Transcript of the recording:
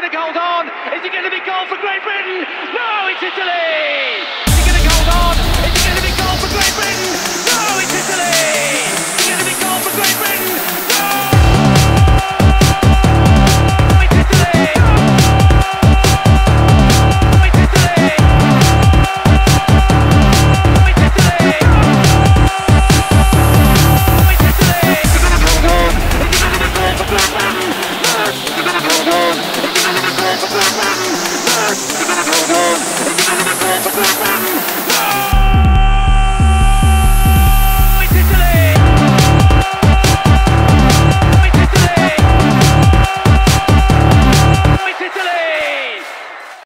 going to hold on? Is it going to be goal for Great Britain? No, it's Italy!